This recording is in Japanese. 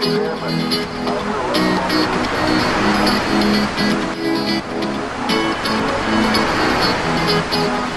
Thank you.